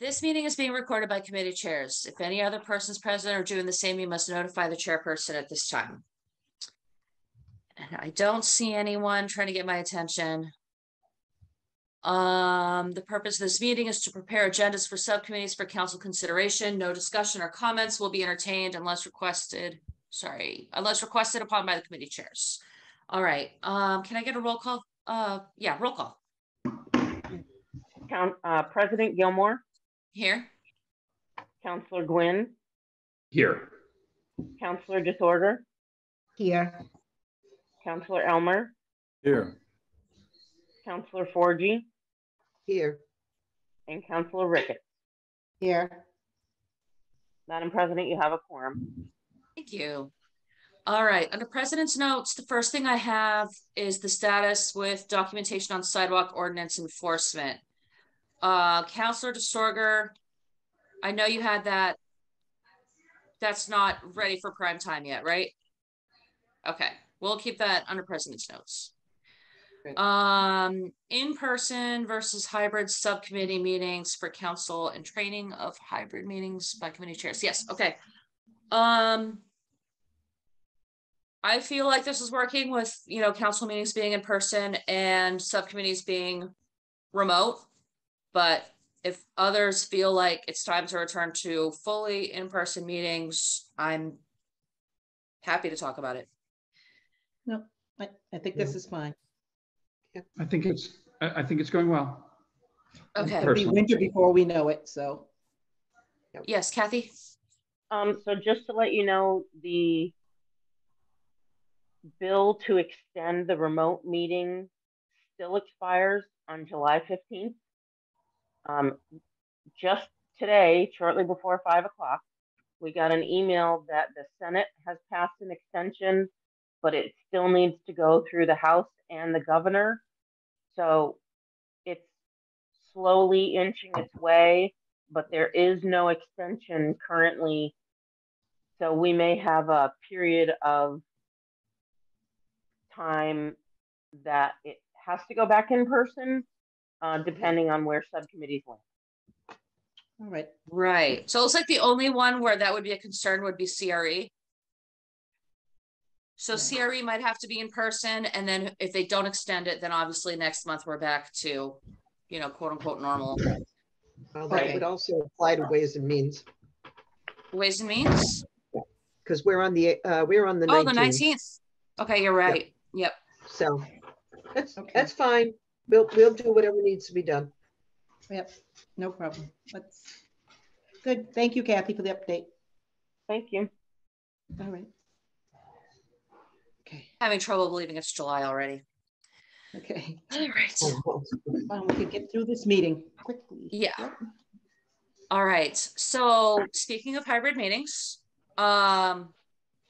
This meeting is being recorded by committee chairs. If any other persons present are doing the same, you must notify the chairperson at this time. And I don't see anyone trying to get my attention. Um, the purpose of this meeting is to prepare agendas for subcommittees for council consideration. No discussion or comments will be entertained unless requested, sorry, unless requested upon by the committee chairs. All right, um, can I get a roll call? Uh, yeah, roll call. Count, uh, President Gilmour, Here, Counselor Guin, Here. Counselor DeSorgher, Here. Counselor Elmer, Here. Counselor Forgey, Here. and Counselor Ricketts. Here. Madam President, you have a quorum. thank you. All right, under president's notes, the first thing I have is the status with documentation on sidewalk ordinance enforcement. Uh, Counselor DeSorgher, I know you had that. That's not ready for prime time yet, right? Okay, we'll keep that under president's notes. Um, in-person versus hybrid subcommittee meetings for council and training of hybrid meetings by committee chairs. Yes, okay. Um. I feel like this is working with, you know, council meetings being in person and subcommittees being remote. But if others feel like it's time to return to fully in-person meetings, I'm happy to talk about it. No, I, I think this is fine. I think it's, I, I think it's going well. Okay, It'll be Personally. winter before we know it, so. yes, Kathy? Um, so just to let you know, the bill to extend the remote meeting still expires on July fifteenth. Um, just today, shortly before five o'clock, we got an email that the Senate has passed an extension, but it still needs to go through the House and the governor. So it's slowly inching its way, but there is no extension currently. So we may have a period of time that it has to go back in person, uh, depending on where subcommittees land. All right, Right, so it's like the only one where that would be a concern would be CRE. So CRE might have to be in person, and then if they don't extend it, then obviously next month we're back to, you know, quote unquote normal. Well, Right. that would also apply to Ways and Means, Ways and means? because we're on the, uh, we're on the Oh, the nineteenth. nineteenth. Okay, you're right. Yep. So that's, Okay. that's fine. We'll, we'll do whatever needs to be done. yep, no problem. Let's, good. Thank you, Kathy, for the update. Thank you. All right. Okay, Having trouble believing it's July already. okay. All right. Well, we can get through this meeting quickly. Yeah. All right. So speaking of hybrid meetings, um,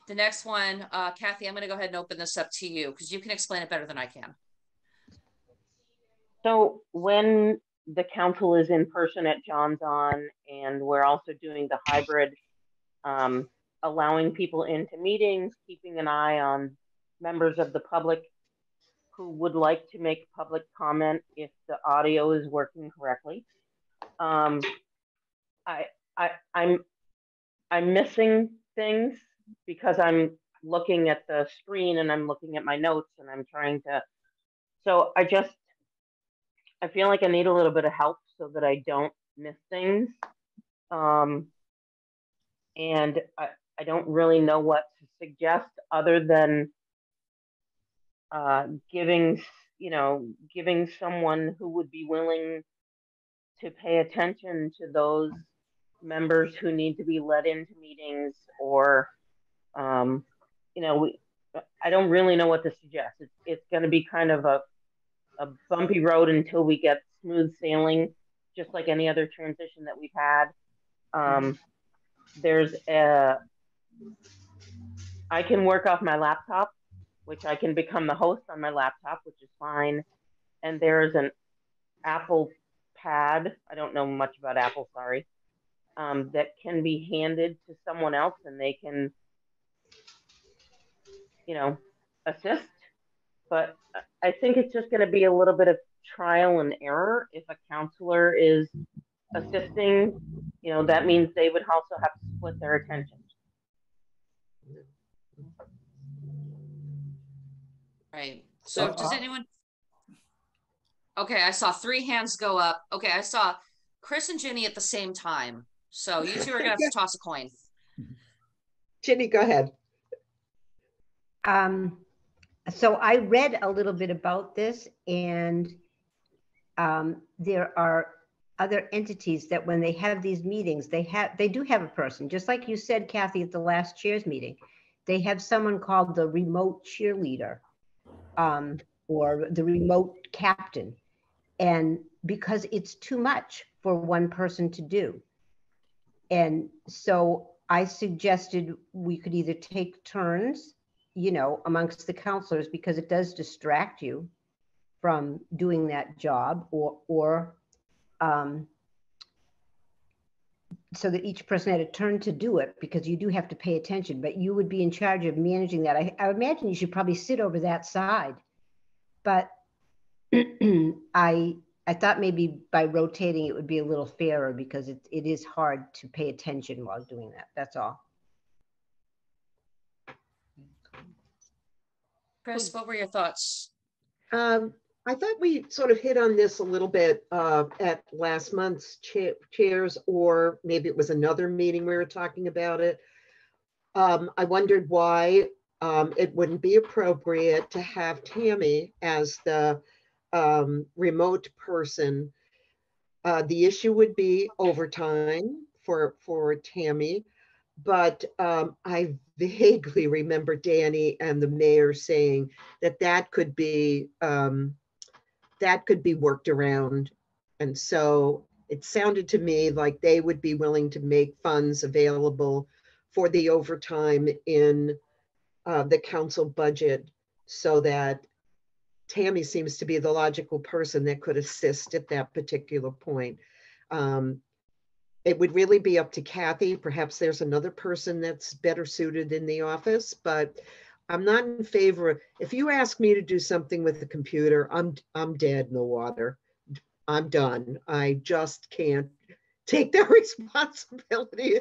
the next one, uh, Kathy, I'm going to go ahead and open this up to you because you can explain it better than I can. So when the council is in person at John Zon, and we're also doing the hybrid, um, allowing people into meetings, keeping an eye on members of the public who would like to make public comment if the audio is working correctly. Um, I, I, I'm, I'm missing things because I'm looking at the screen and I'm looking at my notes and I'm trying to. So I just, I feel like I need a little bit of help so that I don't miss things. Um, and I, I don't really know what to suggest other than uh, giving, you know, giving someone who would be willing to pay attention to those members who need to be led into meetings or, um, you know, we, I don't really know what to suggest. It's, it's going to be kind of a, a bumpy road until we get smooth sailing, just like any other transition that we've had. Um, there's a, I can work off my laptop, which I can become the host on my laptop, which is fine. And there's an Apple Pad. I don't know much about Apple, sorry. Um, that can be handed to someone else and they can, you know, assist. But I think it's just going to be a little bit of trial and error if a counselor is assisting, you know, that means they would also have to split their attention. Right, so does uh, anyone? Okay, I saw three hands go up. Okay, I saw Chris and Ginny at the same time. So you two are gonna have to toss a coin. Ginny, go ahead. Um, so I read a little bit about this and um, there are other entities that when they have these meetings, they have, they do have a person, just like you said, Kathy, at the last chairs meeting. They have someone called the remote cheerleader um, or the remote captain. And because it's too much for one person to do. And so I suggested we could either take turns you know, amongst the counselors because it does distract you from doing that job or, or, um, so that each person had a turn to do it because you do have to pay attention, but you would be in charge of managing that. I, I imagine you should probably sit over that side. But I, I thought maybe by rotating it would be a little fairer because it, it is hard to pay attention while doing that. That's all. Chris, what were your thoughts? Um, I thought we sort of hit on this a little bit uh, at last month's cha- chairs, or maybe it was another meeting we were talking about it. Um, I wondered why um, it wouldn't be appropriate to have Tammy as the um, remote person. Uh, the issue would be overtime for for Tammy, but um, I vaguely remember Danny and the mayor saying that that could be um, that could be worked around, and so it sounded to me like they would be willing to make funds available for the overtime in uh, the council budget, so that Tammy seems to be the logical person that could assist at that particular point. Um, it would really be up to Kathy. Perhaps there's another person that's better suited in the office, but I'm not in favor if you ask me to do something with the computer, I'm, I'm dead in the water. I'm done. I just can't take that responsibility.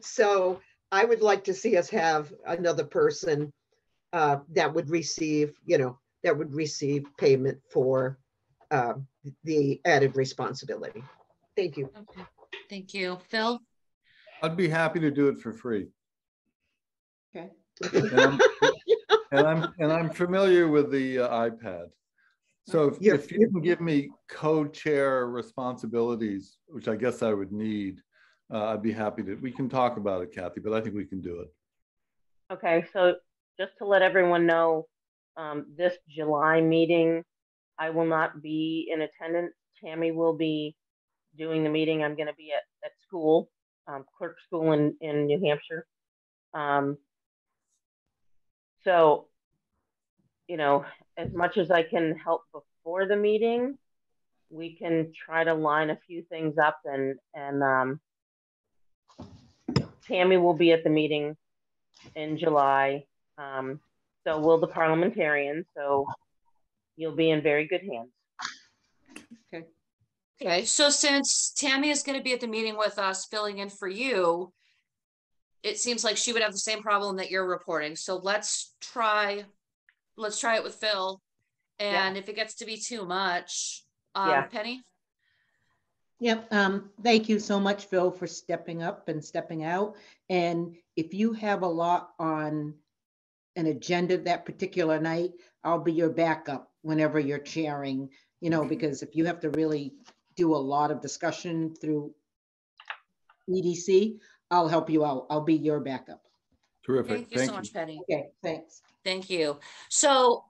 So I would like to see us have another person uh, that would receive, you know, that would receive payment for uh, the added responsibility. Thank you. Okay, thank you. Phil? I'd be happy to do it for free. Okay. And I'm- And I'm, and I'm familiar with the uh, iPad. So if- You're- if you can give me co-chair responsibilities, which I guess I would need, uh, I'd be happy to, we can talk about it, Kathy, but I think we can do it. Okay, so just to let everyone know, um, this July meeting, I will not be in attendance. Tammy will be doing the meeting. I'm gonna be at, at school, um, clerk school in, in New Hampshire. Um, so, you know, as much as I can help before the meeting, we can try to line a few things up and, and, um, Tammy will be at the meeting in July. Um, so will the parliamentarians, so you'll be in very good hands. Okay, so since Tammy is gonna be at the meeting with us, filling in for you. It seems like she would have the same problem that you're reporting, so let's try, let's try it with Phil. Yeah. And if it gets to be too much, um, Yeah. Penny? Yep, um, thank you so much, Phil, for stepping up and stepping out. And if you have a lot on an agenda that particular night, I'll be your backup whenever you're chairing, you know, because if you have to really do a lot of discussion through EDC, I'll help you out. I'll be your backup. Terrific, Thank you so thank much, you. Penny. Okay, thanks. Thank you. So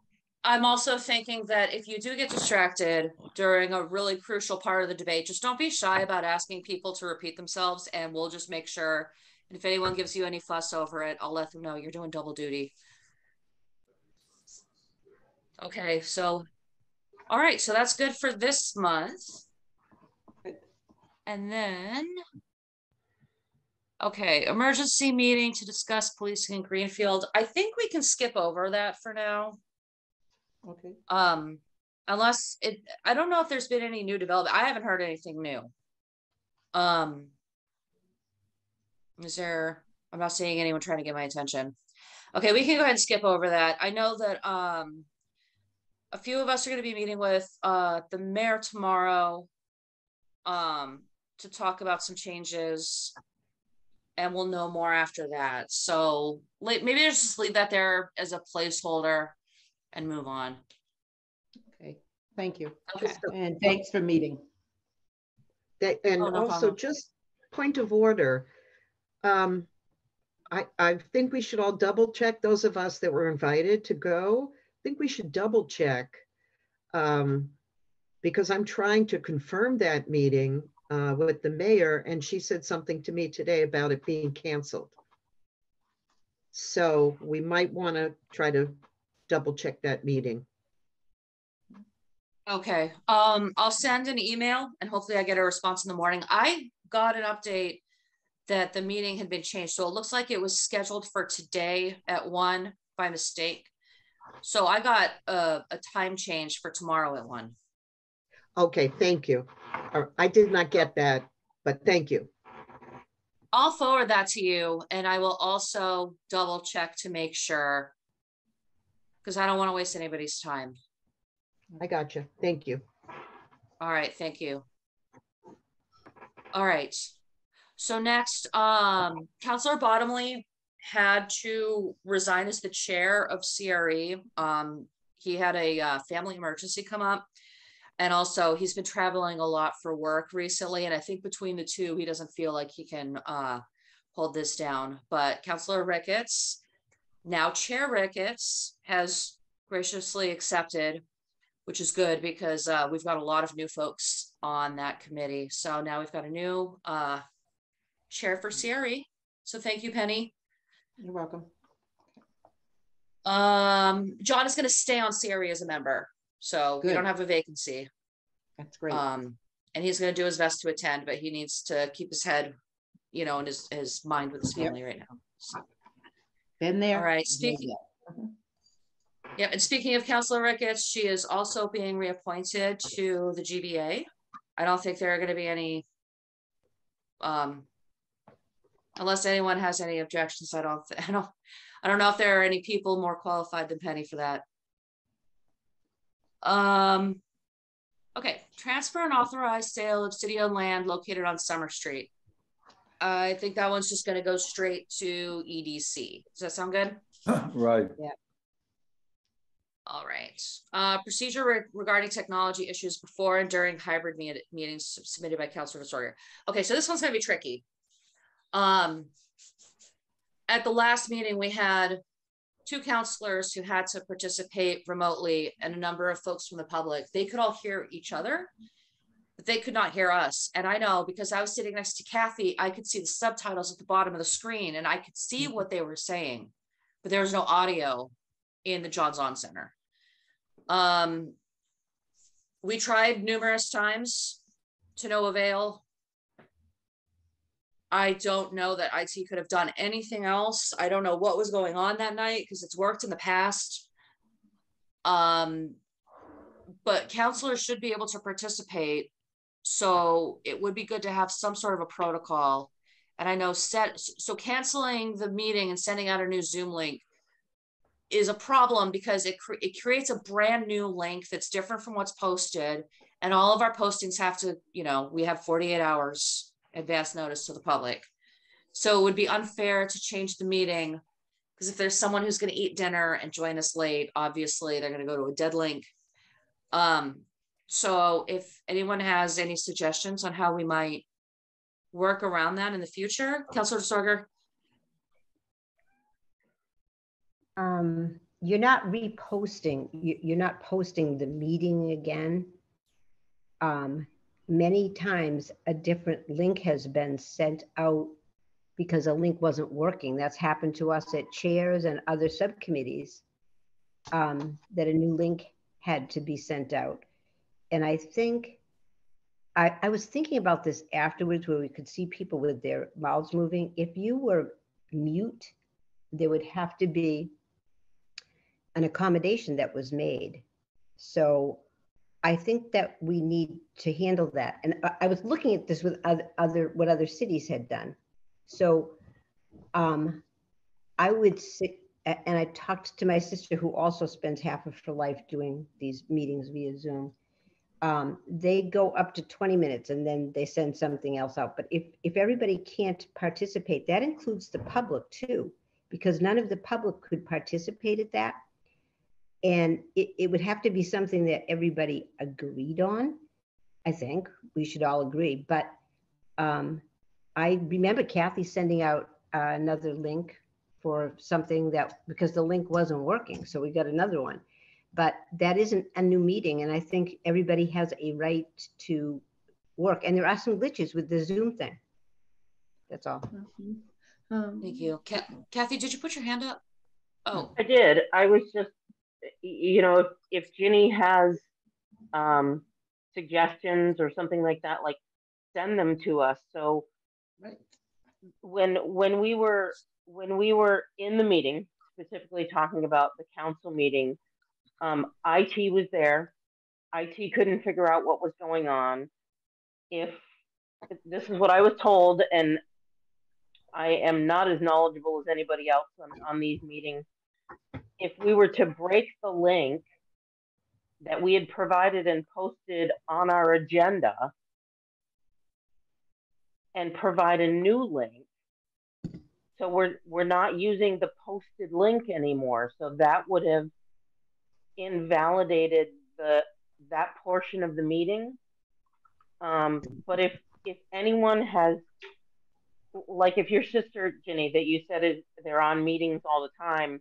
I'm also thinking that if you do get distracted during a really crucial part of the debate, just don't be shy about asking people to repeat themselves and we'll just make sure. And if anyone gives you any fuss over it, I'll let them know you're doing double duty. Okay, so, all right, so that's good for this month. And then, okay, emergency meeting to discuss policing in Greenfield. I think we can skip over that for now. Okay. Um, unless it, I don't know if there's been any new development. I haven't heard anything new. Um, is there, I'm not seeing anyone trying to get my attention. Okay, we can go ahead and skip over that. I know that, um, a few of us are gonna be meeting with, uh, the mayor tomorrow, um, to talk about some changes. And we'll know more after that. So, like, maybe just leave that there as a placeholder and move on. Okay, thank you. Okay. A And thanks for meeting. That, and Oh, no also problem. just point of order. Um, I, I think we should all double check, those of us that were invited to go, I think we should double check. Um, because I'm trying to confirm that meeting, uh, with the mayor and she said something to me today about it being canceled. So we might want to try to double check that meeting. Okay, um, I'll send an email and hopefully I get a response in the morning. I got an update that the meeting had been changed, so it looks like it was scheduled for today at one by mistake. So I got a, a time change for tomorrow at one. Okay, thank you. I did not get that, but thank you. I'll forward that to you and I will also double check to make sure. Cause I don't want to waste anybody's time. I got you. Thank you. All right, thank you. All right. So next, um, Counselor Bottomley had to resign as the chair of CRE. Um, he had a uh, family emergency come up. And also he's been traveling a lot for work recently. And I think between the two, he doesn't feel like he can uh, hold this down. But Counselor Ricketts, now Chair Ricketts, has graciously accepted which is good because uh, we've got a lot of new folks on that committee. So now we've got a new uh, chair for CRE. So thank you, Penny. You're welcome. Um, John is going to stay on CRE as a member, so we don't have a vacancy. That's great. Um, and he's going to do his best to attend, but he needs to keep his head, you know, and his his mind with his Yep. family right now. So, Been there. all right, speaking. that. Yep, and speaking of Counselor Ricketts, she is also being reappointed to the GBA. I don't think there are gonna be any. Um. Unless anyone has any objections, I don't, I don't, I don't know if there are any people more qualified than Penny for that. Um. Okay, transfer and authorized sale of city-owned land located on Summer Street. I think that one's just gonna go straight to EDC. Does that sound good? Right. Yeah. All right. Uh, procedure re- regarding technology issues before and during hybrid meet- meetings submitted by Councilor DeSorgher. Okay, so this one's gonna be tricky. Um, at the last meeting, we had two counselors who had to participate remotely and a number of folks from the public. They could all hear each other, but they could not hear us. And I know because I was sitting next to Kathy, I could see the subtitles at the bottom of the screen and I could see what they were saying, but there was no audio in the John Zon Center. Um, we tried numerous times to no avail. I don't know that IT could have done anything else. I don't know what was going on that night because it's worked in the past. Um, but counselors should be able to participate. So it would be good to have some sort of a protocol. And I know set, so canceling the meeting and sending out a new Zoom link is a problem because it cre- it creates a brand new link that's different from what's posted and all of our postings have to you know we have 48 hours advance notice to the public. So it would be unfair to change the meeting because if there's someone who's going to eat dinner and join us late obviously they're going to go to a dead link. Um so if anyone has any suggestions on how we might work around that in the future councilor sorger? Um, you're not reposting, you, you're not posting the meeting again. Um, many times a different link has been sent out because a link wasn't working. That's happened to us at chairs and other subcommittees. Um, that a new link had to be sent out. And I think, I, I was thinking about this afterwards where we could see people with their mouths moving. If you were mute, there would have to be an accommodation that was made. So I think that we need to handle that. And I, was looking at this with other, other, what other cities had done. So, um, I would sit, and I talked to my sister who also spends half of her life doing these meetings via Zoom. Um, they go up to 20 minutes and then they send something else out. But if, if everybody can't participate, that includes the public too, because none of the public could participate at that. And it, it would have to be something that everybody agreed on. I think we should all agree, but um, I remember Kathy sending out uh, another link for something that, because the link wasn't working, so we got another one. But that isn't a new meeting, and I think everybody has a right to work, and there are some glitches with the Zoom thing. That's all. Um, Thank you. Ca- Kathy, did you put your hand up? Oh, I did. I was just, y- you know, if, if Ginny has um, suggestions or something like that, like send them to us. So Right. when when we were when we were in the meeting, specifically talking about the council meeting, um, IT was there. IT couldn't figure out what was going on. If this is what I was told, and I am not as knowledgeable as anybody else on, on these meetings. If we were to break the link that we had provided and posted on our agenda and provide a new link, so we're we're not using the posted link anymore. So that would have invalidated the that portion of the meeting. Um, but if if anyone has like if your sister Ginny that you said is they're on meetings all the time,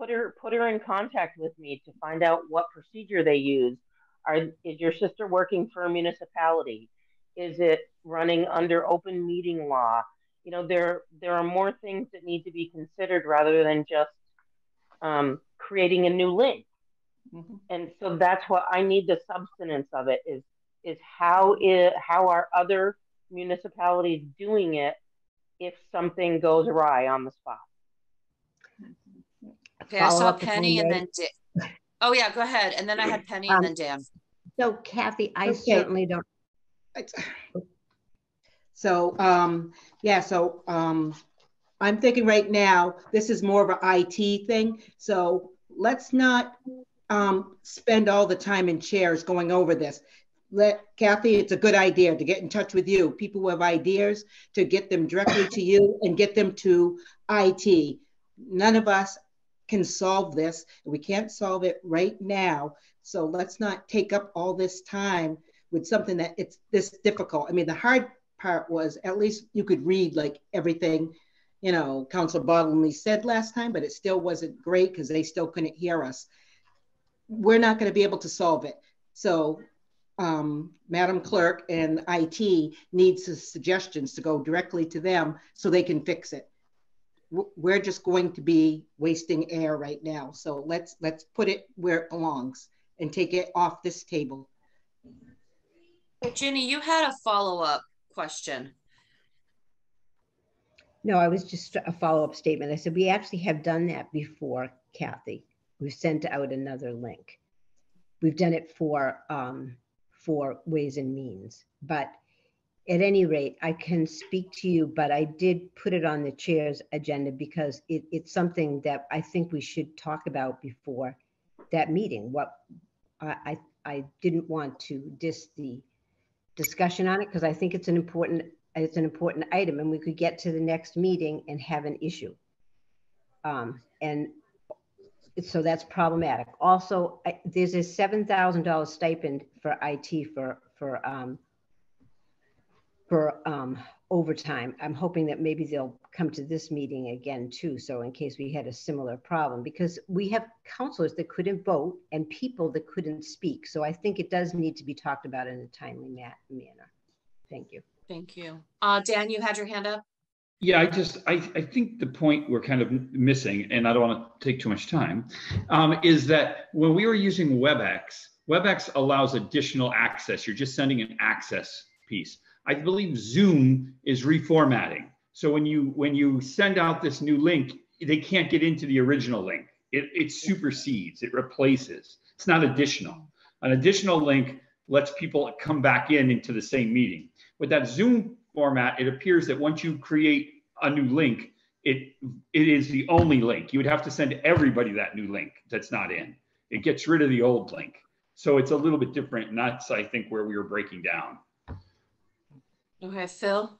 put her put her in contact with me to find out what procedure they use. Are is your sister working for a municipality? Is it running under open meeting law? You know, there there are more things that need to be considered rather than just um, creating a new link. Mhm. And so that's what I need the substance of it is is how it how are other municipalities doing it if something goes awry on the spot. Okay. I saw Penny and then Dan. Oh, yeah, go ahead. And then I had Penny and Um, then Dan. So Kathy, I Okay. certainly don't, So, um, yeah, so, um, I'm thinking right now, this is more of an IT thing, so let's not, um, spend all the time in chairs going over this. Let Kathy, it's a good idea to get in touch with you, people who have ideas, to get them directly to you and get them to IT. None of us can solve this, we can't solve it right now, so let's not take up all this time with something that it's this difficult. I mean, the hard part was at least you could read like everything, you know, Council Bottomley said last time, but it still wasn't great because they still couldn't hear us. We're not going to be able to solve it. So, um, Madam Clerk and IT needs suggestions to go directly to them so they can fix it. W- We're just going to be wasting air right now. So let's let's put it where it belongs and take it off this table. Ginny, you had a follow-up question. no, I was just a follow-up statement. I said, we actually have done that before, Kathy. We've sent out another link. We've done it for, um, for Ways and Means. But at any rate, I can speak to you, but I did put it on the chair's agenda because it, it's something that I think we should talk about before that meeting. What, I, I, I didn't want to diss the discussion on it because I think it's an important, it's an important item and we could get to the next meeting and have an issue. Um, and so that's problematic. Also, I- there's a seven thousand dollar stipend for IT for, for, um, for, um, overtime. I'm hoping that maybe they'll come to this meeting again too. So in case we had a similar problem, because we have counselors that couldn't vote and people that couldn't speak. So I think it does need to be talked about in a timely ma- manner. Thank you. Thank you. Uh, Dan, you had your hand up? Yeah, I just, I, I think the point we're kind of missing, and I don't want to take too much time, um, is that when we were using WebEx, WebEx allows additional access. You're just sending an access piece. I believe Zoom is reformatting. So when you when you send out this new link, they can't get into the original link. It, it supersedes, it replaces. It's not additional. An additional link lets people come back in into the same meeting. With that Zoom format, it appears that once you create a new link, it it is the only link. You would have to send everybody that new link that's not in. It gets rid of the old link. So it's a little bit different. And that's, I think, where we were breaking down. Okay, Phil?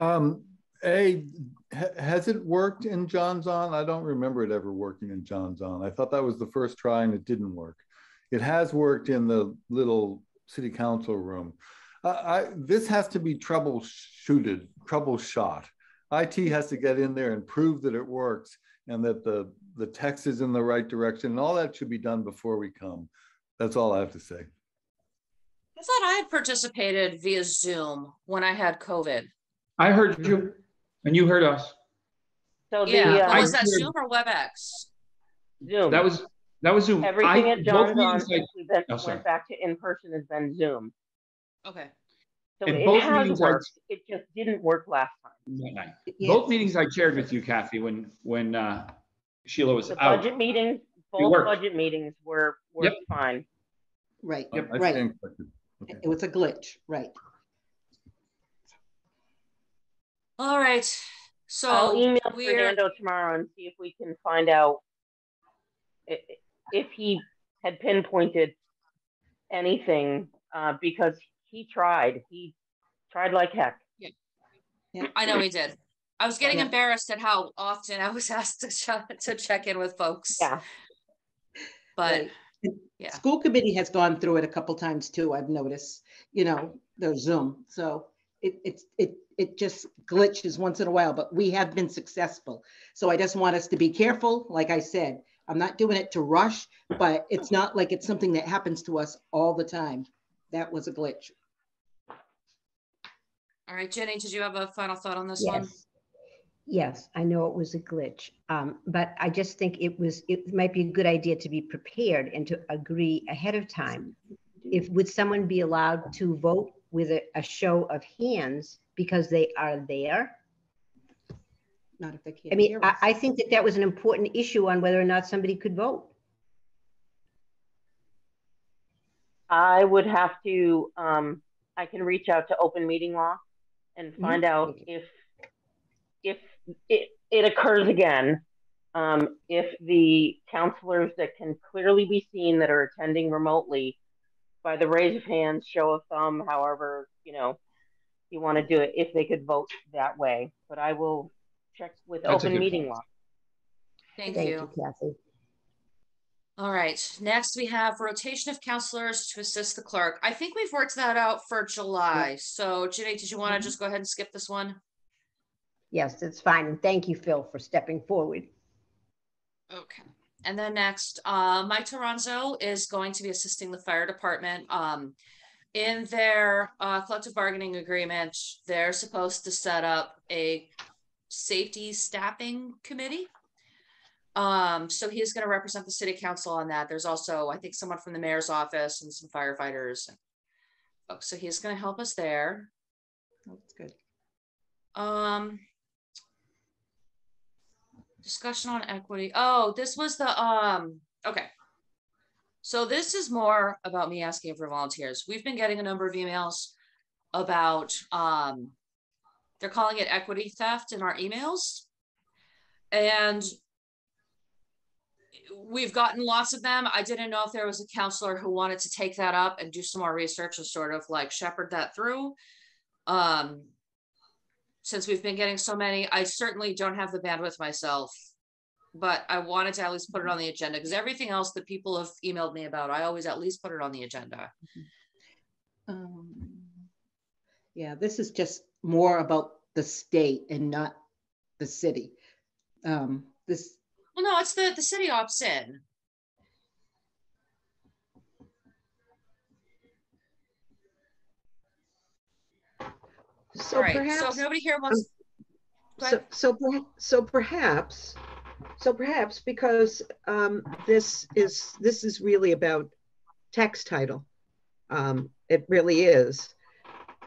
Um, A, ha- has it worked in John Zon? I don't remember it ever working in John Zon. I thought that was the first try and it didn't work. It has worked in the little city council room. I, I, this has to be troubleshooted, troubleshot. IT has to get in there and prove that it works and that the, the text is in the right direction. And all that should be done before we come. That's all I have to say. I thought I had participated via Zoom when I had COVID. I heard you and you heard us. So the, Yeah, uh, was that I- Zoom or WebEx? Zoom. That was, that was Zoom. Everything I- at John Zon meetings since we been, Oh, sorry. went back to in-person has been Zoom. Okay. So And it both has meetings I- worked. It just didn't work last time. Yeah. Both meetings I chaired with you, Kathy, when, when uh, Sheila was The out. budget meetings, both budget meetings were, were Yep. fine. Right, I right. Stand corrected. Okay. It was a glitch, right. All right. So I'll So email we're, Fernando tomorrow and see if we can find out if he had pinpointed anything, uh, because he tried, he tried like heck. Yeah. yeah. I know he did. I was getting Yeah. embarrassed at how often I was asked to ch- to check in with folks. Yeah. But Right. Yeah. School committee has gone through it a couple times too, I've noticed, you know, their Zoom, so it, it's, it, it just glitches once in a while, but we have been successful. So I just want us to be careful, like I said, I'm not doing it to rush, but it's not like it's something that happens to us all the time. That was a glitch. all right, Jenny, did you have a final thought on this one? Yes. Yes, I know it was a glitch, um, but I just think it was, it might be a good idea to be prepared and to agree ahead of time. If, would someone be allowed to vote with a, a show of hands because they are there? Not if they can't I mean, hear I, us. I think that that was an important issue on whether or not somebody could vote. I would have to, um, I can reach out to open meeting law and find out if, if it, it occurs again. Um, if the counselors that can clearly be seen that are attending remotely by the raise of hands, show of thumb, however, you know, you want to do it, if they could vote that way. But I will check with That's open meeting point. law. Thank Thank you. you, Kathy. All right, next we have rotation of counselors to assist the clerk. I think we've worked that out for July. So Jenny, did you want to just go ahead and skip this one? Yes, that's fine. And thank you, Phil, for stepping forward. Okay. And then next, uh, Mike Terounzo is going to be assisting the fire department. Um, in their, uh, collective bargaining agreement, they're supposed to set up a safety staffing committee. Um, so he's gonna represent the city council on that. There's also, I think, someone from the mayor's office and some firefighters. Oh, So he's gonna help us there. That's good. Um. Discussion on equity. Oh, this was the, um, okay. So this is more about me asking for volunteers. We've been getting a number of emails about, um, they're calling it equity theft in our emails. And we've gotten lots of them. I didn't know if there was a counselor who wanted to take that up and do some more research and sort of like shepherd that through. Um, since we've been getting so many, I certainly don't have the bandwidth myself. But I wanted to at least put it on the agenda because everything else that people have emailed me about, I always at least put it on the agenda. Um, Yeah, this is just more about the state and not the city. Um, This, Well, no, it's the, the city opts in. So All right, so perhaps. if nobody here wants. Go So, so, so perhaps, so perhaps because um, this is, this is really about text title. Um, it really is.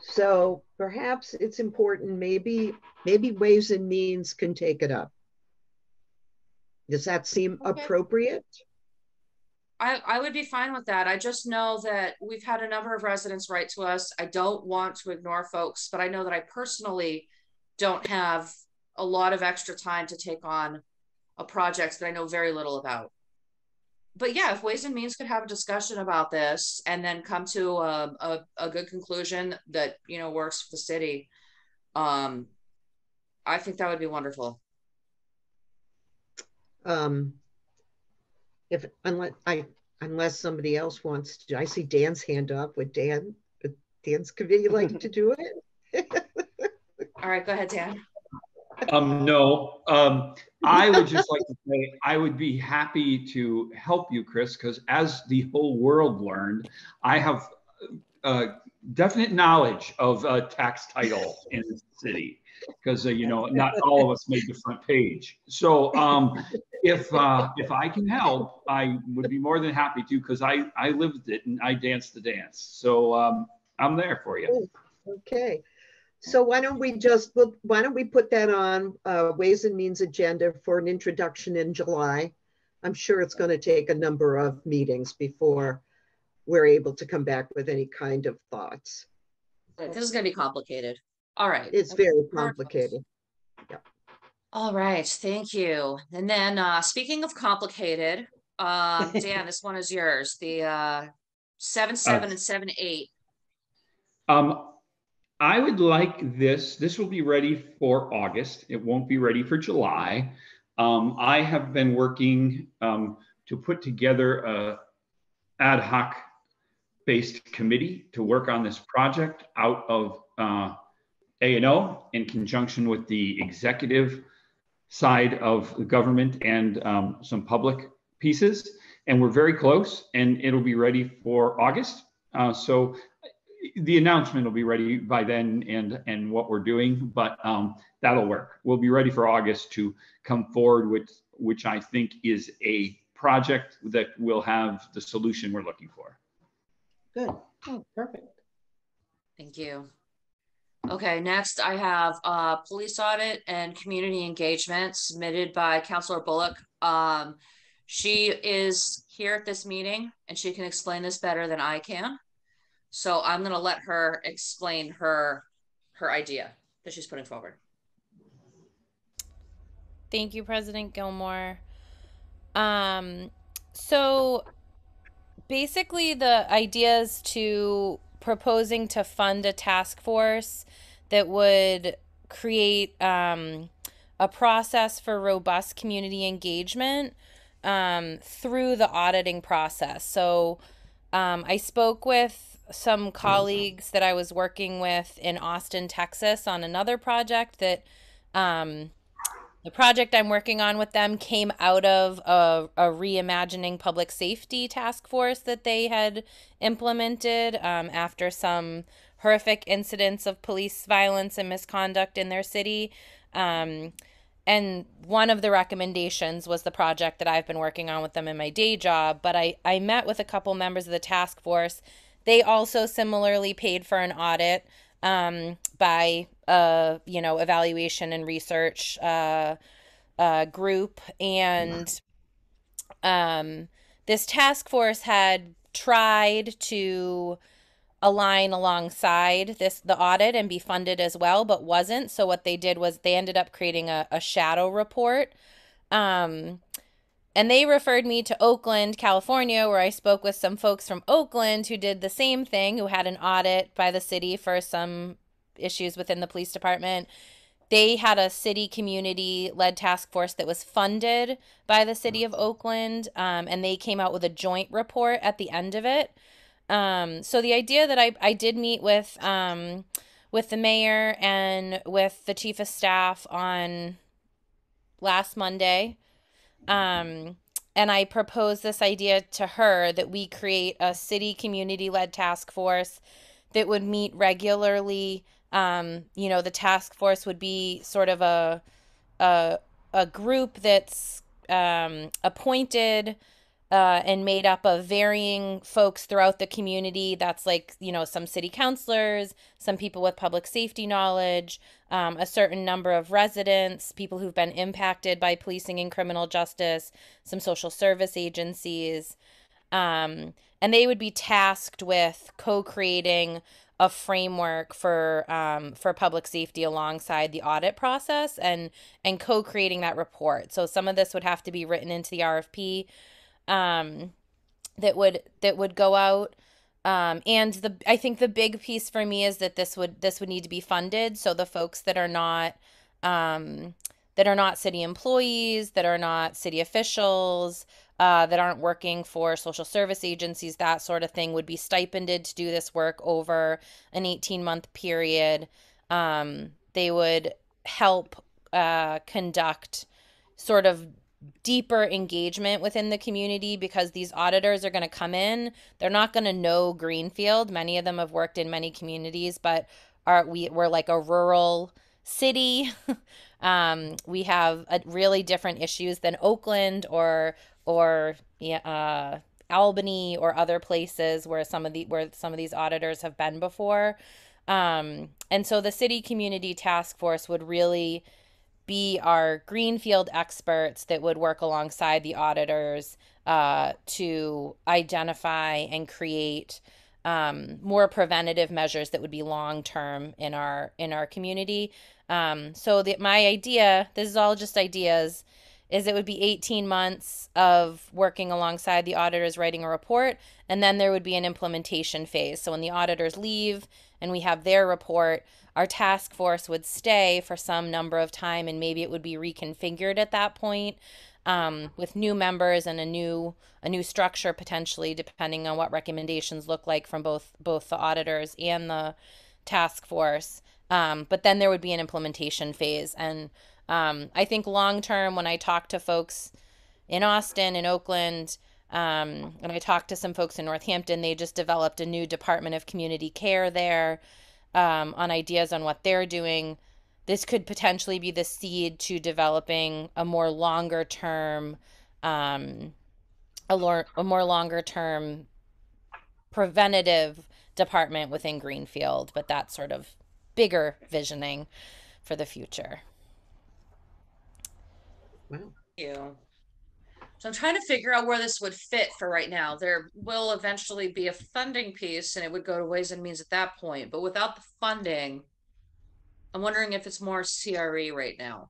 So perhaps it's important, maybe, maybe Ways and Means can take it up. Does that seem Okay. appropriate? I, I would be fine with that. I just know that we've had a number of residents write to us. I don't want to ignore folks, but I know that I personally don't have a lot of extra time to take on a project that I know very little about. But yeah, if Ways and Means could have a discussion about this and then come to a, a, a good conclusion that, you know, works for the city, um, I think that would be wonderful. Um, if, unless, I, unless somebody else wants to, I see Dan's hand up. Would Dan, would Dan's committee like to do it? All right, go ahead, Dan. Um, no, um, I would just like to say I would be happy to help you, Chris, because as the whole world learned, I have uh, definite knowledge of uh, tax title in the city because uh, you know not all of us made the front page. So um, if uh, if I can help, I would be more than happy to because I I lived it and I danced the dance. So um, I'm there for you. Okay. So why don't we just, why don't we put that on uh, Ways and Means agenda for an introduction in July? I'm sure it's going to take a number of meetings before we're able to come back with any kind of thoughts. This is going to be complicated. All right. It's very complicated. All right. Thank you. And then uh, speaking of complicated, um, Dan, this one is yours. The uh, seven, seven, and seven, eight. Um, I would like this. This will be ready for August. It won't be ready for July. Um, I have been working um, to put together a ad hoc based committee to work on this project out of uh, A&O in conjunction with the executive side of the government and um, some public pieces. And we're very close and it'll be ready for August. Uh, so the announcement will be ready by then and and what we're doing but um, that'll work we'll be ready for august to come forward with which i think is a project that will have the solution we're looking for Good. Oh, perfect. Thank you. Okay, next I have uh, police audit and community engagement submitted by Councilor Bullock. Um, she is here at this meeting and she can explain this better than I can. So I'm going to let her explain her her idea that she's putting forward. Thank you, President Gilmour. Um, so basically, the idea is to proposing to fund a task force that would create um, a process for robust community engagement um, through the auditing process. So um, I spoke with some colleagues that I was working with in Austin, Texas on another project that um, the project I'm working on with them came out of a, a reimagining public safety task force that they had implemented um, after some horrific incidents of police violence and misconduct in their city. Um, and one of the recommendations was the project that I've been working on with them in my day job. But I, I met with a couple members of the task force they also similarly paid for an audit um, by a you know evaluation and research uh, uh, group, and um, this task force had tried to align alongside this the audit and be funded as well but wasn't. So what they did was they ended up creating a, a shadow report. Um, and they referred me to Oakland, California, where I spoke with some folks from Oakland who did the same thing, who had an audit by the city for some issues within the police department. They had a city community led task force that was funded by the city of Oakland, um, and they came out with a joint report at the end of it. Um, so the idea that I, I did meet with um, with the mayor and with the chief of staff on last Monday um, and I proposed this idea to her that we create a city community led task force that would meet regularly. Um, you know, the task force would be sort of a a, a group that's um, appointed uh, and made up of varying folks throughout the community. That's like, you know, some city councilors, some people with public safety knowledge, um, a certain number of residents, people who've been impacted by policing and criminal justice, some social service agencies. Um, and they would be tasked with co-creating a framework for um, for public safety alongside the audit process and and co-creating that report. So some of this would have to be written into the RFP um, that would that would go out. Um, and the I think the big piece for me is that this would this would need to be funded. So the folks that are not um, that are not city employees, that are not city officials, uh, that aren't working for social service agencies, that sort of thing, would be stipended to do this work over an 18 month period. Um, they would help uh, conduct sort of deeper engagement within the community because these auditors are going to come in. They're not going to know Greenfield. Many of them have worked in many communities, but are we we're like a rural city. um, we have a really different issues than Oakland or or uh, Albany or other places where some of the where some of these auditors have been before. Um, and so the city community task force would really be our greenfield experts that would work alongside the auditors uh, to identify and create um, more preventative measures that would be long term in our in our community. Um, so the, my idea, this is all just ideas, is it would be 18 months of working alongside the auditors writing a report, and then there would be an implementation phase. So when the auditors leave and we have their report, our task force would stay for some number of time, and maybe it would be reconfigured at that point um, with new members and a new a new structure potentially, depending on what recommendations look like from both both the auditors and the task force. Um, but then there would be an implementation phase, and um, I think long term, when I talk to folks in Austin, in Oakland, um, and I talked to some folks in Northampton, they just developed a new Department of Community Care there um, on ideas on what they're doing. This could potentially be the seed to developing a more longer term um, a, lor- a more longer term preventative department within greenfield but that sort of bigger visioning for the future Wow. Thank you. So I'm trying to figure out where this would fit for right now. There will eventually be a funding piece and it would go to Ways and Means at that point, but without the funding, I'm wondering if it's more CRE right now.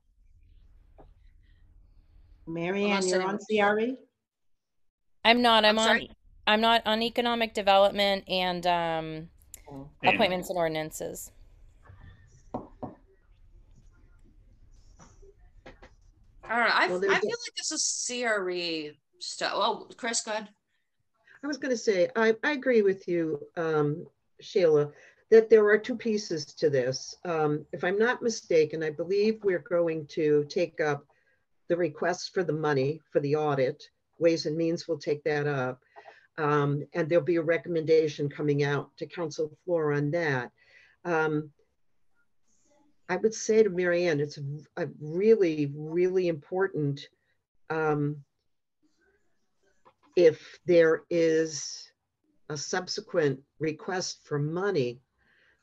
Marianne, Unless you're on CRE? i'm not i'm, I'm on sorry? i'm not on economic development and um, Oh, And- appointments and ordinances I don't know. I, Well, I feel like this is CRE stuff. Oh, Chris, go ahead. I was going to say, I, I agree with you, um, Sheila, that there are two pieces to this. Um, if I'm not mistaken, I believe we're going to take up the request for the money for the audit. Ways and Means will take that up. Um, and there'll be a recommendation coming out to council floor on that. Um, I would say to Marianne, it's a really, really important um, if there is a subsequent request for money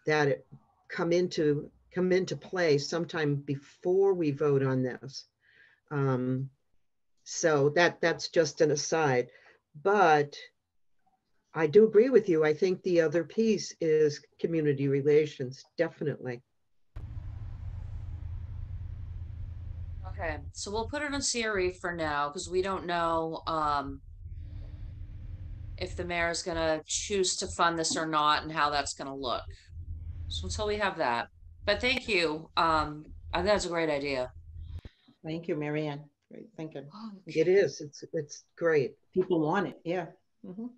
that it come into come into play sometime before we vote on this. Um, so that that's just an aside, but I do agree with you. I think the other piece is community relations, definitely. Okay, so we'll put it on CRE for now because we don't know um if the mayor is gonna choose to fund this or not and how that's gonna look. So until we have that, but thank you. Um, I think that's a great idea. Thank you, Marianne. Great thinking. It is. It's it's great. People want it, yeah. Mhm.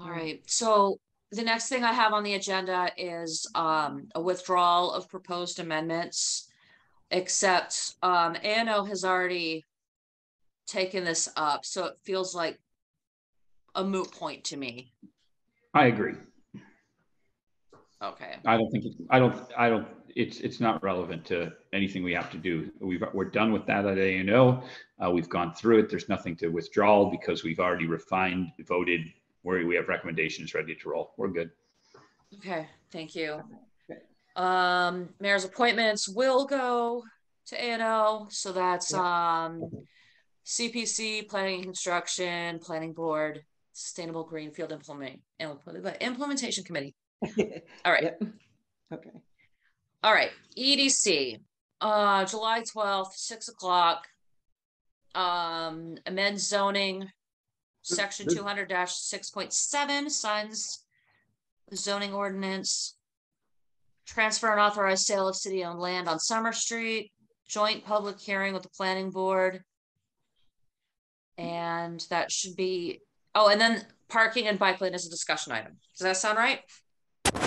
All right, so the next thing I have on the agenda is um a withdrawal of proposed amendments. Except um ANO has already taken this up, so it feels like a moot point to me. I agree. Okay, I don't think, it- I don't, I don't, it's, it's not relevant to anything we have to do. We've, we're done with that at A and O. Uh, we've gone through it. There's nothing to withdraw because we've already refined, voted, where we have recommendations ready to roll. We're good. okay, thank you. Um, mayor's appointments will go to ANO, so that's um CPC, Planning and Construction, Planning Board, Sustainable Greenfield Implement, Implementation Committee. All right. Yep. Okay. All right, EDC, uh, July twelfth, six o'clock. Um, amend zoning, section this- two hundred six point seven, signs. Zoning ordinance. Transfer and authorized sale of city-owned land on Summer Street, joint public hearing with the planning board. And that should be, oh, and then parking and bike lane is a discussion item. Does that sound right?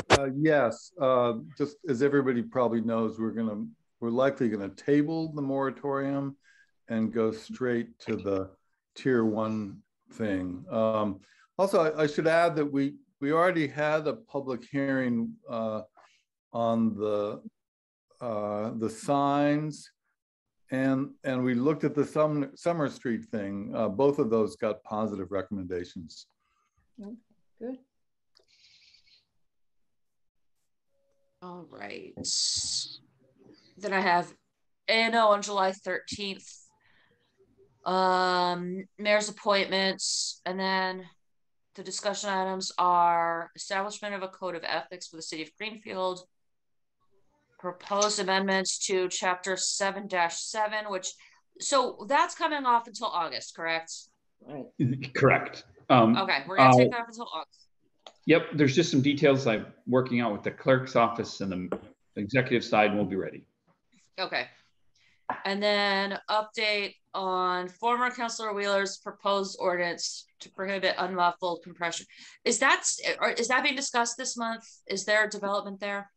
Uh, yes, uh, just as everybody probably knows, we're gonna, we're likely gonna table the moratorium and go straight to the tier one thing. Um, also, I, I should add that we, we already had a public hearing, uh, on the, uh, the signs. And, and we looked at the Summer, Summer Street thing. Uh, both of those got positive recommendations. Okay, Good. All right. Then I have ANO on July thirteenth. Um, mayor's appointments, and then the discussion items are establishment of a code of ethics for the city of Greenfield. Proposed amendments to chapter seven seven, which, so that's coming off until August, correct? Right. Correct. Um, Okay, we're gonna take Uh, that off until August. Yep, there's just some details I'm working out with the clerk's office and the executive side, and we'll be ready. Okay. And then update on former Councilor Wheeler's proposed ordinance to prohibit unmuffled compression. Is that is that being discussed this month? Is there a development there?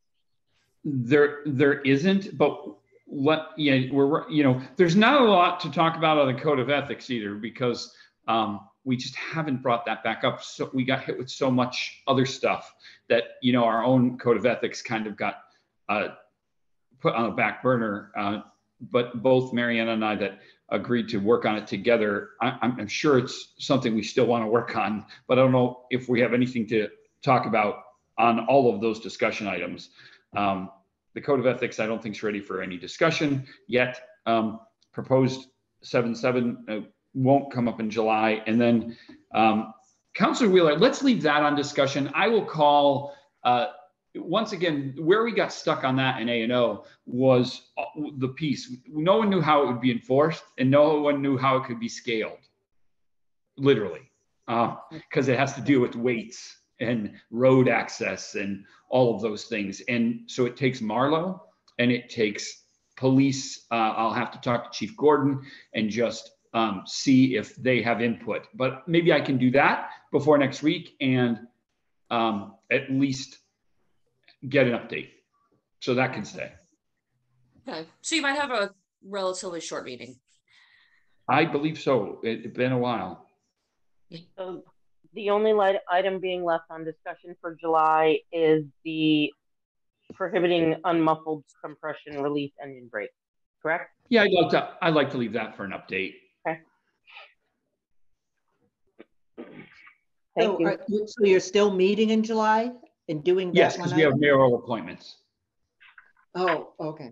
There, there isn't, but what, yeah, we're, you know, there's not a lot to talk about on the code of ethics either, because um, we just haven't brought that back up. So we got hit with so much other stuff that, you know, our own code of ethics kind of got uh, put on a back burner. Uh, but both Mariana and I that agreed to work on it together, I, I'm, I'm sure it's something we still want to work on, but I don't know if we have anything to talk about on all of those discussion items. Um, the code of ethics, I don't think is ready for any discussion yet. Um, proposed seven seven uh, won't come up in July, and then um, Councilor Wheeler, let's leave that on discussion. I will call. Uh, once again, where we got stuck on that in A and O was uh, the piece. No one knew how it would be enforced, and no one knew how it could be scaled. Literally, because it has to do with weights and road access and all of those things. And so it takes Marlo and it takes police. Uh, I'll have to talk to Chief Gordon and just um, see if they have input. But maybe I can do that before next week and um, at least get an update. So that can stay. Okay, so you might have a relatively short meeting. I believe so. It- It's been a while. So the only light item being left on discussion for July is the prohibiting unmuffled compression release engine brake, correct? Yeah, I'd like to, I'd like to leave that for an update. Okay. Thank So you. are So you're still meeting in July and doing Yes, because we have item? mayoral appointments. Oh, okay.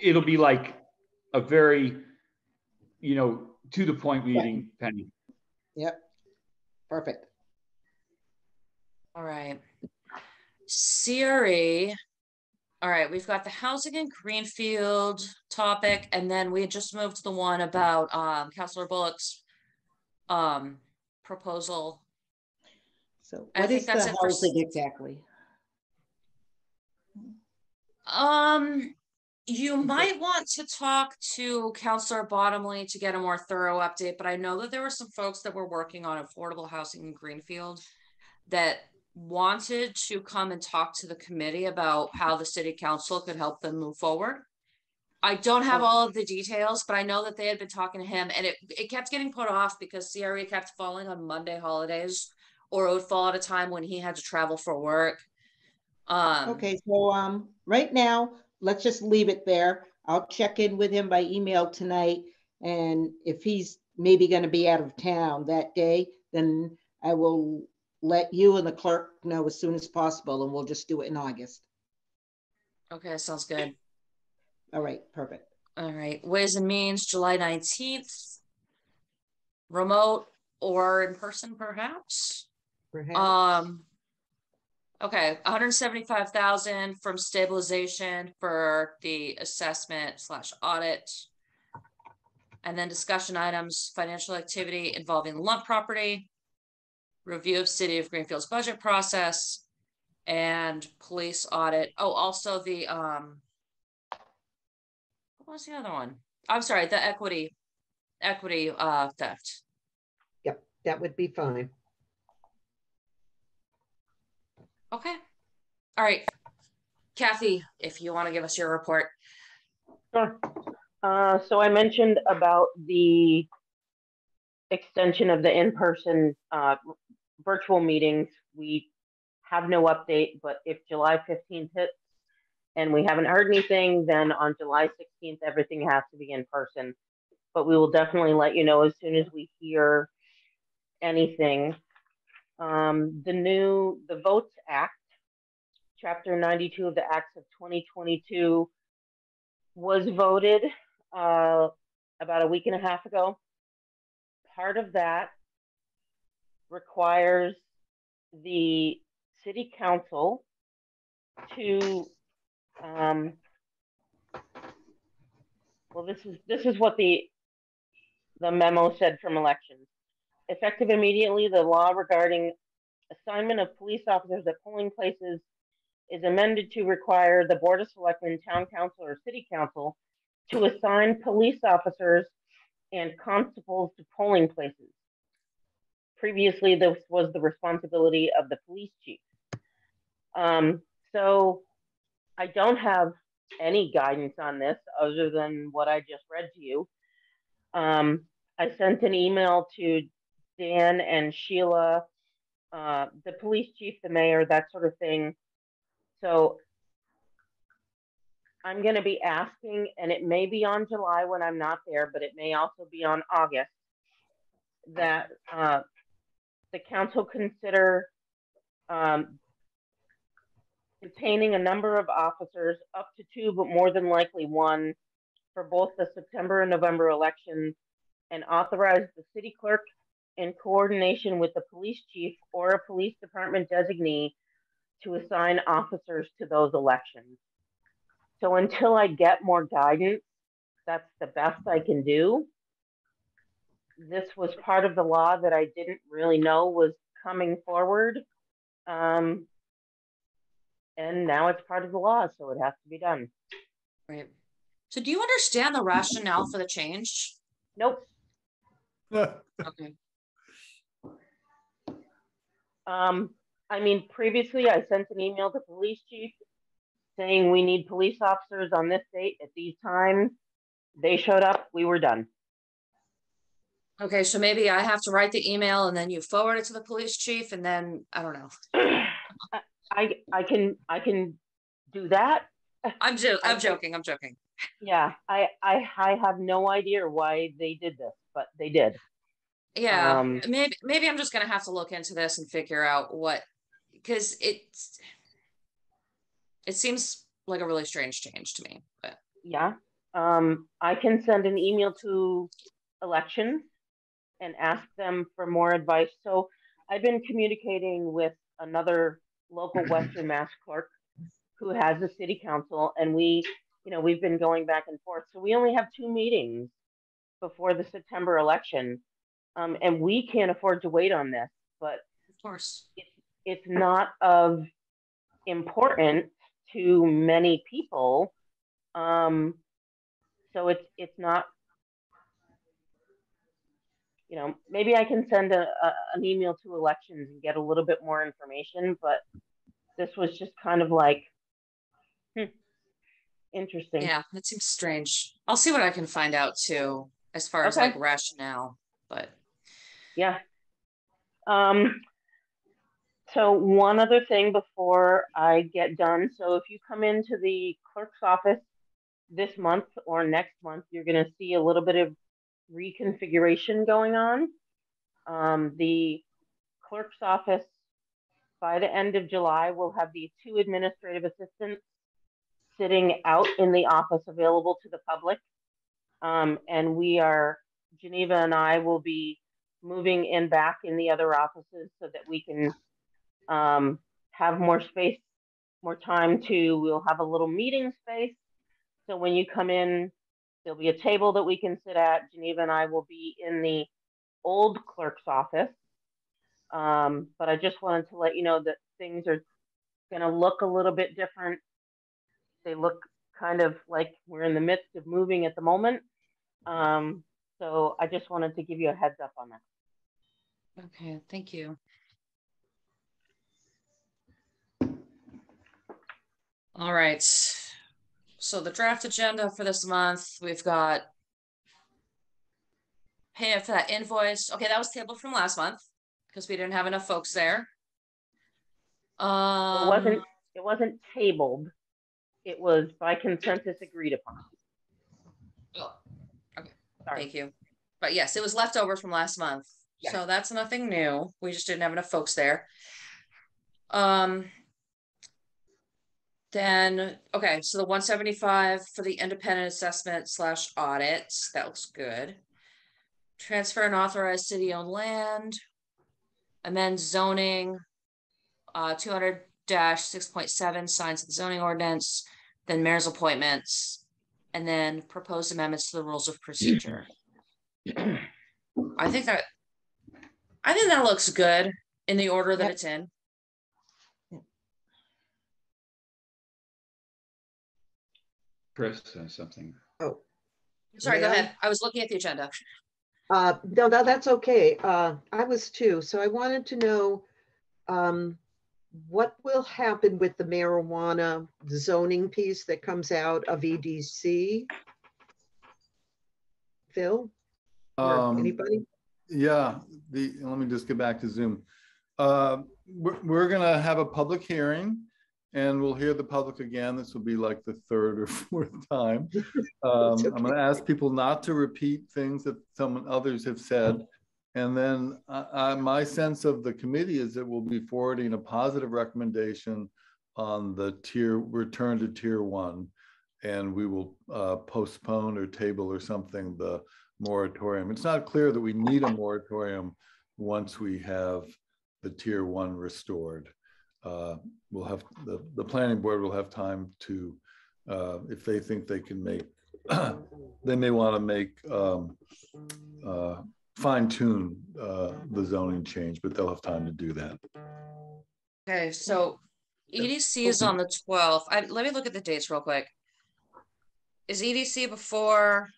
It'll be like a very, you know, to the point meeting, Penny. Yep. Perfect. All right. CRE. All right, we've got the housing in Greenfield topic, and then we just moved to the one about um Councilor Bullock's um proposal. So I think is the housing exactly? Um, you might want to talk to Councilor Bottomley to get a more thorough update, but I know that there were some folks that were working on affordable housing in Greenfield that wanted to come and talk to the committee about how the city council could help them move forward. I don't have all of the details, but I know that they had been talking to him and it, it kept getting put off because CRE kept falling on Monday holidays or it would fall at a time when he had to travel for work. Um, Okay, so, um, right now, let's just leave it there. I'll check in with him by email tonight. And if he's maybe gonna be out of town that day, then I will let you and the clerk know as soon as possible and we'll just do it in August. okay, sounds good. All right, perfect. All right, Ways and Means, July nineteenth. remote or in person perhaps. Perhaps. Um. Okay, hundred and seventy-five thousand from stabilization for the assessment slash audit. And then discussion items, financial activity involving Lunt property. Review of city of Greenfield's budget process. And police audit. Oh, also the, um. What was the other one? I'm sorry, the equity, equity, uh, theft. Yep, that would be fine. Okay. All right. Kathy, if you want to give us your report. Sure. Uh, so I mentioned about the extension of the in-person uh, virtual meetings. We have no update, but if July 15th hits and we haven't heard anything, then on July 16th, everything has to be in person. But we will definitely let you know as soon as we hear anything. Um, the new, the Votes Act, Chapter 92 of the Acts of 2022 was voted uh, about a week and a half ago. Part of that requires the city council to, um, well, this is this is what the the memo said from elections. Effective immediately, the law regarding assignment of police officers at polling places is amended to require the Board of Selectmen, Town Council, or City Council to assign police officers and constables to polling places. Previously, this was the responsibility of the police chief. Um, so I don't have any guidance on this other than what I just read to you. Um, I sent an email to Dan and Sheila, uh, the police chief, the mayor, that sort of thing. So I'm going to be asking, and it may be on July when I'm not there, but it may also be on August, that uh, the council consider um, detaining a number of officers, up to two, but more than likely one, for both the September and November elections, and authorize the city clerk in coordination with the police chief or a police department designee to assign officers to those elections. So until I get more guidance, that's the best I can do. This was part of the law that I didn't really know was coming forward. Um, and now it's part of the law, so it has to be done. Right. So do you understand the rationale for the change? Nope. Okay. Um, I mean, previously I sent an email to police chief saying we need police officers on this date at these times. They showed up, we were done. Okay, so maybe I have to write the email and then you forward it to the police chief and then, I don't know. I, I can, I can do that. I'm jo- I'm joking, I'm joking. Yeah, I, I, I have no idea why they did this, but they did. Yeah, Um, maybe, maybe I'm just gonna have to look into this and figure out what, because it's. It seems like a really strange change to me, but, Yeah, um, I can send an email to elections and ask them for more advice. So I've been communicating with another local Western Mass clerk who has a city council and we, you know, we've been going back and forth. So we only have two meetings before the September election. Um, and we can't afford to wait on this, but of course. it's not of importance to many people. Um, so it's it's not. You know, maybe I can send a, a an email to elections and get a little bit more information, but this was just kind of like, hmm, interesting. Yeah, that seems strange. I'll see what I can find out too, as far as like rationale, but, Yeah. Um, so one other thing before I get done. So if you come into the clerk's office this month or next month, you're going to see a little bit of reconfiguration going on. Um, the clerk's office by the end of July will have the two administrative assistants sitting out in the office available to the public. Um, and we are, Geneva and I will be moving in back in the other offices so that we can um, have more space, more time to, we'll have a little meeting space. So when you come in, there'll be a table that we can sit at. Geneva and I will be in the old clerk's office. Um, but I just wanted to let you know that things are going to look a little bit different. They look kind of like we're in the midst of moving at the moment. Um, so I just wanted to give you a heads up on that. Okay, thank you. All right. So the draft agenda for this month, we've got pay for that invoice. Okay, that was tabled from last month because we didn't have enough folks there. Um, It wasn't, it wasn't tabled. It was by consensus agreed upon. Oh, okay. Sorry. Thank you. But yes, it was left over from last month. Yeah. So that's nothing new. We just didn't have enough folks there. Um. Then, okay, so the one seventy-five for the independent assessment slash audits, that looks good. Transfer and authorize city-owned land. Amend zoning. Uh, six point seven signs of the zoning ordinance, then mayor's appointments. And then proposed amendments to the rules of procedure. I think that. I think that looks good in the order that Yep. it's in. Chris says something. Oh, Sorry, go May I? ahead. I was looking at the agenda. uh, no, no, that's okay. Uh, I was too. So I wanted to know, um, what will happen with the marijuana zoning piece that comes out of EDC? Phil? Or Um, anybody? Yeah, the, let me just get back to Zoom. Uh, We're, we're gonna have a public hearing and we'll hear the public again. This will be like the third or fourth time. Um, It's I'm gonna ask people not to repeat things that some others have said. And then uh, uh, my sense of the committee is that we'll be forwarding a positive recommendation on the tier, return to tier one. And we will uh, postpone or table or something the moratorium. It's not clear that we need a moratorium once we have the tier one restored. Uh, We'll have, the, the planning board will have time to, uh, if they think they can make, they may want to make, um, uh, fine tune uh, the zoning change, but they'll have time to do that. Okay, so EDC is on the twelfth. I, let me look at the dates real quick. Is EDC before?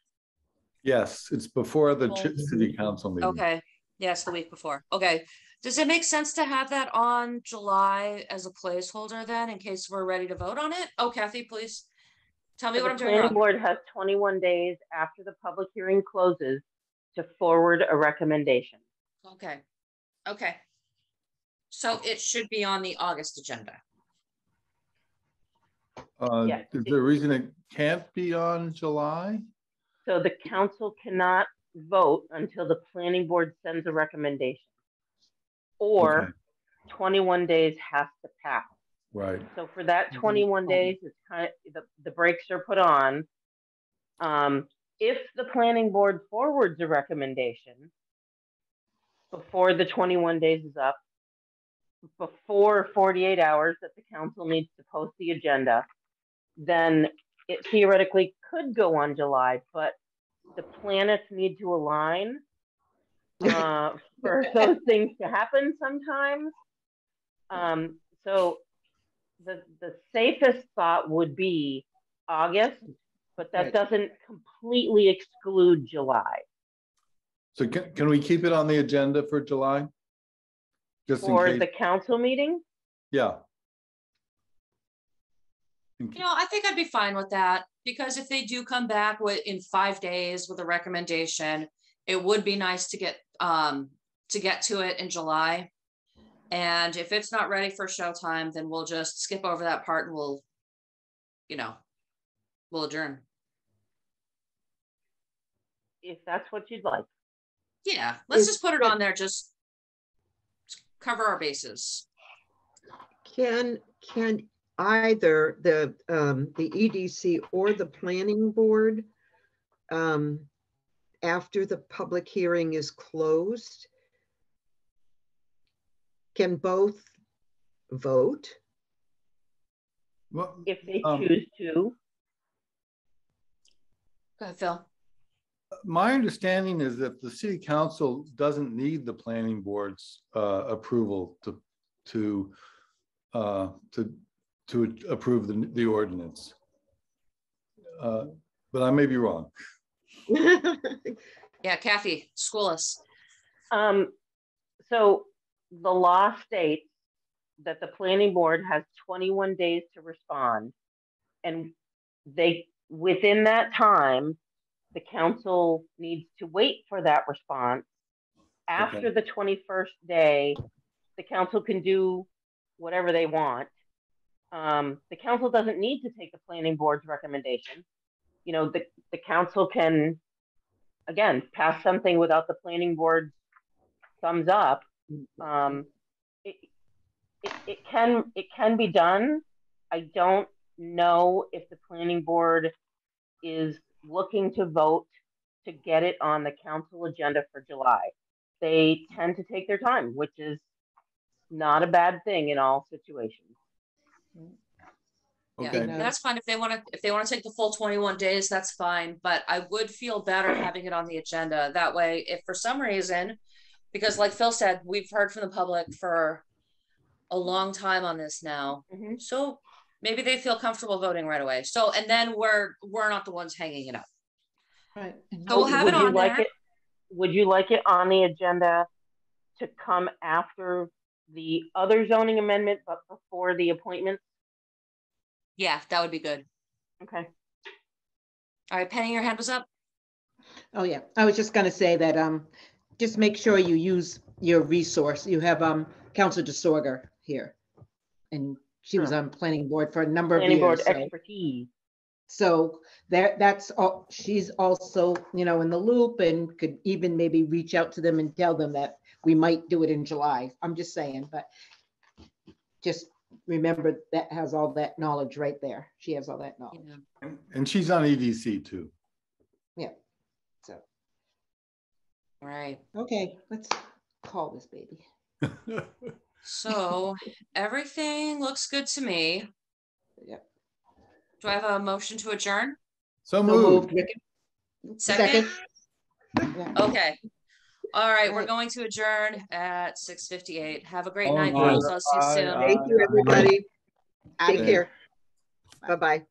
Yes, it's before the chi- city council meeting. Okay, yes, the week before. Okay. Does it make sense to have that on July as a placeholder then, in case we're ready to vote on it? Oh, Kathy, please. Tell me So what I'm doing planning wrong. board has 21 days after the public hearing closes to forward a recommendation. Okay, okay. So it should be on the August agenda. Uh, Yes. Is there a reason it can't be on July? So the council cannot vote until the planning board sends a recommendation. Okay. Or 21 days has to pass. Right, So for that 21 days, it's kind of, the, the brakes are put on. Um, if the planning board forwards a recommendation before the 21 days is up, before 48 hours that the council needs to post the agenda, then it theoretically could go on July, but the planets need to align uh, for those things to happen sometimes. Um, so the, the safest thought would be August, but that Right. doesn't completely exclude July. so can, can we keep it on the agenda for July? Just in For the council meeting, yeah. In You know, I think I'd be fine with that, because if they do come back with, in five days with a recommendation, it would be nice to get, um, to get to it in July. And if it's not ready for showtime, then we'll just skip over that part and we'll, you know, we'll adjourn. if that's what you'd like. Yeah, let's Is- just put it on there, just cover our bases. Can, can either the, um, the EDC or the planning board, um, after the public hearing is closed, can both vote? Well, If they Um, choose to, Go ahead, Phil. my understanding is that the city council doesn't need the planning board's uh, approval to, to, uh, to, to approve the, the ordinance. Uh, But I may be wrong. Yeah, Kathy, school us. um, so the law states that the planning board has twenty-one days to respond. And they, within that time, the council needs to wait for that response. After the twenty-first day, the council can do whatever they want. Um, the council doesn't need to take the planning board's recommendation. You know, the, the council can, again, pass something without the planning board's thumbs up. Um, it, it, it can, it can be done. I don't know if the planning board is looking to vote to get it on the council agenda for July. They tend to take their time, which is not a bad thing in all situations. Yeah, Okay, No. that's fine. If they want to, if they want to take the full twenty-one days, that's fine, but I would feel better having it on the agenda. That way, if for some reason, because like Phil said, we've heard from the public for a long time on this now. Mhm. So maybe they feel comfortable voting right away. So, and then we're, we're not the ones hanging it up. Right. So we'll how- have it Would you on like there. it- Would you like it on the agenda to come after the other zoning amendment, but before the appointment? Yeah, that would be good. Okay. All right, Penny, your hand was up? Oh, yeah. I was just gonna say that, um, just make sure you use your resource. You have, um, Councilor DeSorgher here. And she was on planning board for a number of Planning board years. so- expertise. So there, that's all, she's also, you know, in the loop and could even maybe reach out to them and tell them that we might do it in July. I'm just saying, but just remember that has all that knowledge right there. She has all that knowledge. Yeah. and- and she's on EDC too. Yeah. So, All right. okay, let's call this baby. So everything looks good to me. Yep. Do I have a motion to adjourn? So So moved. moved, Rick. Second? Yeah. Okay. All right, we're going to adjourn at six fifty-eight. Have a great All night, right. folks. I'll see you soon. Thank you, everybody. Take care. Bye-bye.